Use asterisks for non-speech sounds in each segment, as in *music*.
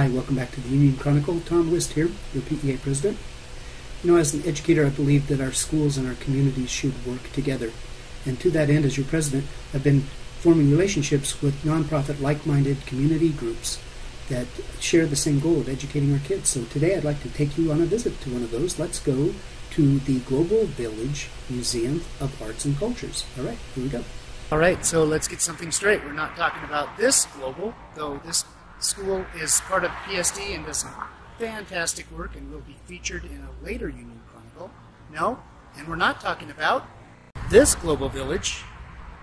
Hi, welcome back to the Union Chronicle. Tom Wist here, your PEA president. You know, as an educator, I believe that our schools and our communities should work together. And to that end, as your president, I've been forming relationships with nonprofit like minded community groups that share the same goal of educating our kids. So today I'd like to take you on a visit to one of those. Let's go to the Global Village Museum of Arts and Cultures. All right, here we go. All right, so let's get something straight. We're not talking about this global, though this school is part of PSD and does some fantastic work and will be featured in a later Union Chronicle. No, and we're not talking about this global village.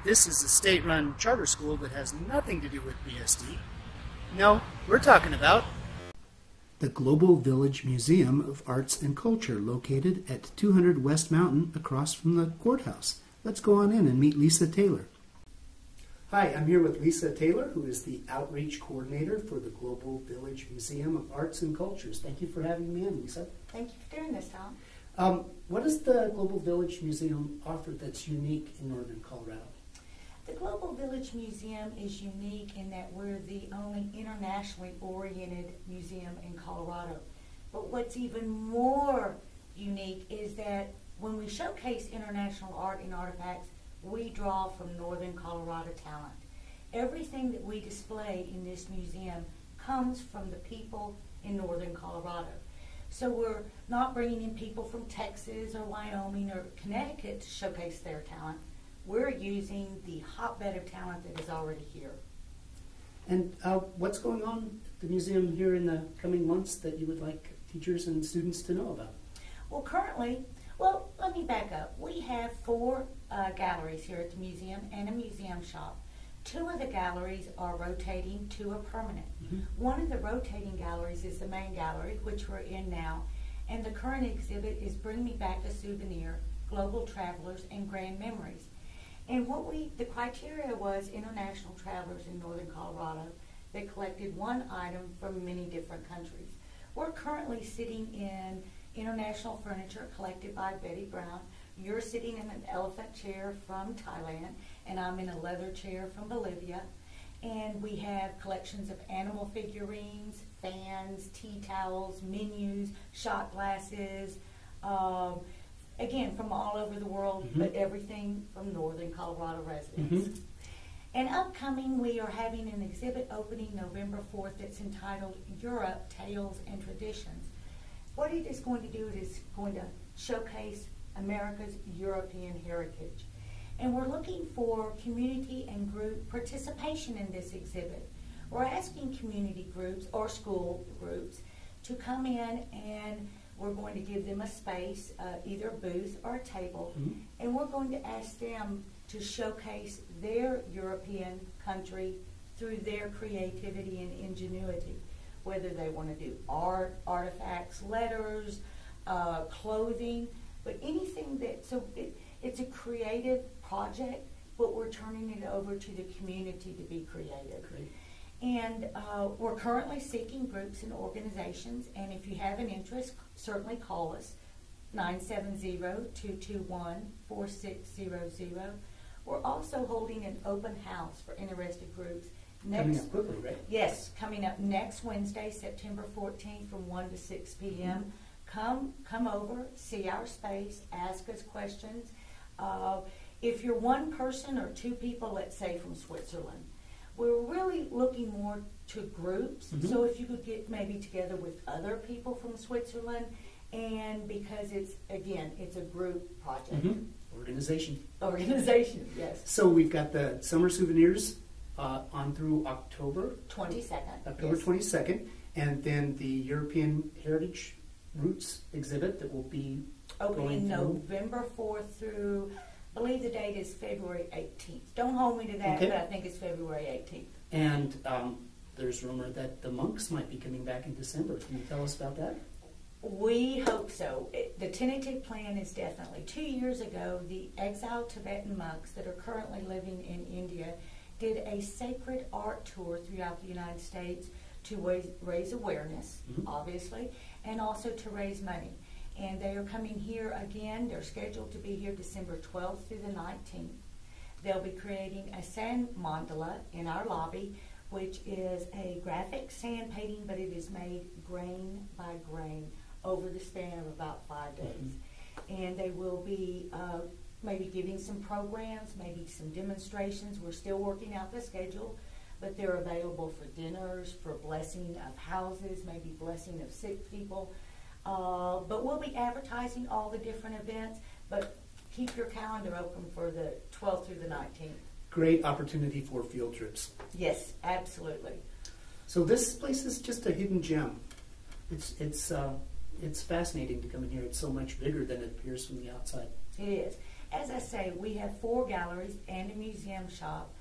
This is a state-run charter school that has nothing to do with PSD. No, we're talking about the Global Village Museum of Arts and Culture located at 200 West Mountain across from the courthouse. Let's go on in and meet Leisa Taylor. Hi, I'm here with Leisa Taylor, who is the Outreach Coordinator for the Global Village Museum of Arts and Cultures. Thank you for having me in, Leisa. Thank you for doing this, Tom. Um, what does the Global Village Museum offer that's unique in northern Colorado? The Global Village Museum is unique in that we're the only internationally oriented museum in Colorado. But what's even more unique is that when we showcase international art and artifacts, we draw from northern Colorado talent. Everything that we display in this museum comes from the people in northern Colorado. So we're not bringing in people from Texas or Wyoming or Connecticut to showcase their talent. We're using the hotbed of talent that is already here. And uh, what's going on at the museum here in the coming months that you would like teachers and students to know about? Well, currently, well, let me back up. We have four uh, galleries here at the museum and a museum shop. Two of the galleries are rotating, two are permanent. Mm-hmm. One of the rotating galleries is the main gallery, which we're in now, and the current exhibit is Bring Me Back a Souvenir, Global Travelers and Grand Memories. And what we, the criteria was international travelers in northern Colorado that collected one item from many different countries. We're currently sitting in international furniture collected by Betty Brown, you're sitting in an elephant chair from Thailand, and I'm in a leather chair from Bolivia. And we have collections of animal figurines, fans, tea towels, menus, shot glasses, um, again, from all over the world, mm-hmm. but everything from northern Colorado residents. Mm-hmm. And upcoming, we are having an exhibit opening November 4th that's entitled Europe Tales and Traditions. What it is going to do is going to showcase America's European heritage. And we're looking for community and group participation in this exhibit. We're asking community groups or school groups to come in and we're going to give them a space, uh, either a booth or a table, mm-hmm. and we're going to ask them to showcase their European country through their creativity and ingenuity, whether they want to do art, artifacts, letters, uh, clothing. But anything that, so it, it's a creative project, but we're turning it over to the community to be creative. Great. And uh, we're currently seeking groups and organizations, and if you have an interest, certainly call us 970-221-4600. We're also holding an open house for interested groups. Next, coming up quickly, right? Yes, coming up next Wednesday, September 14th from 1 to 6 p.m. Mm-hmm. Come, come over, see our space, ask us questions. Uh, if you're one person or two people, let's say from Switzerland, we're really looking more to groups. Mm-hmm. So if you could get maybe together with other people from Switzerland, and because it's again, it's a group project. Mm-hmm. Organization. Organization, yes. So we've got the summer souvenirs uh, on through October 22nd. October yes. 22nd, and then the European Heritage Roots exhibit that will be opening November 4th through, I believe the date is February 18th. Don't hold me to that, okay. but I think it's February 18th. And um, there's rumor that the monks might be coming back in December. Can you tell us about that? We hope so. It, the tentative plan is definitely. Two years ago, the exiled Tibetan monks that are currently living in India did a sacred art tour throughout the United States to raise, raise awareness, mm-hmm. obviously, and also to raise money. And they are coming here again. They're scheduled to be here December 12th through the 19th. They'll be creating a sand mandala in our lobby which is a graphic sand painting, but it is made grain by grain over the span of about five days. And they will be uh, maybe giving some programs, maybe some demonstrations. We're still working out the schedule, but they're available for dinners, for blessing of houses, maybe blessing of sick people. Uh, but we'll be advertising all the different events, but keep your calendar open for the 12th through the 19th. Great opportunity for field trips. Yes, absolutely. So this place is just a hidden gem. It's it's uh, it's fascinating to come in here. It's so much bigger than it appears from the outside. It is. As I say, we have four galleries and a museum shop.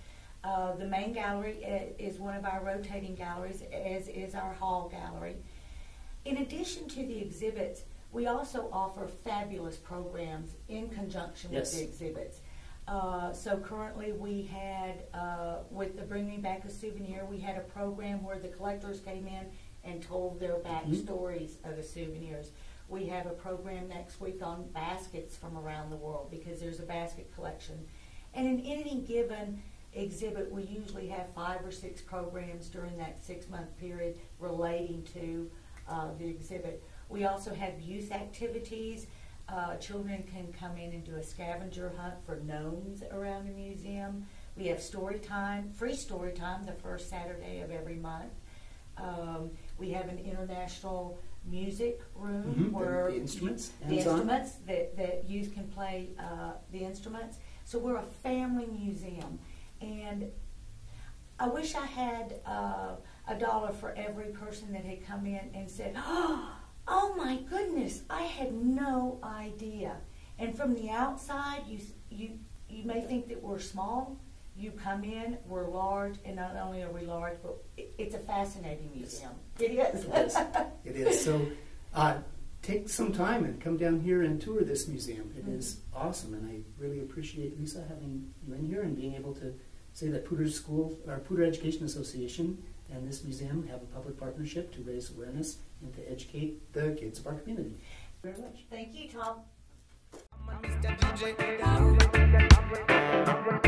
Uh, the main gallery is one of our rotating galleries, as is our hall gallery. In addition to the exhibits, we also offer fabulous programs in conjunction Yes. with the exhibits. Uh, so currently we had, uh, with the Bring Me Back a Souvenir, we had a program where the collectors came in and told their backstories of the souvenirs. We have a program next week on baskets from around the world because there's a basket collection. And in any given exhibit, we usually have five or six programs during that six month period relating to uh, the exhibit. We also have youth activities. Uh, children can come in and do a scavenger hunt for gnomes around the museum. We have story time, free story time, the first Saturday of every month. Um, we have an international music room Mhm, where the instruments, the instruments that, that youth can play uh, the instruments. So we're a family museum, and I wish I had uh, a dollar for every person that had come in and said, *gasps* "Oh my goodness, I had no idea." And from the outside, you you you may think that we're small. You come in, we're large, and not only are we large, but it, it's a fascinating museum. It is. It is. *laughs* It is. So uh, take some time and come down here and tour this museum. It is awesome, and I really appreciate Leisa having you in here and being able to say that Poudre School, our Poudre Education Association, and this museum have a public partnership to raise awareness and to educate the kids of our community. Very much. Thank you, Tom. I'm a Mr. DJ.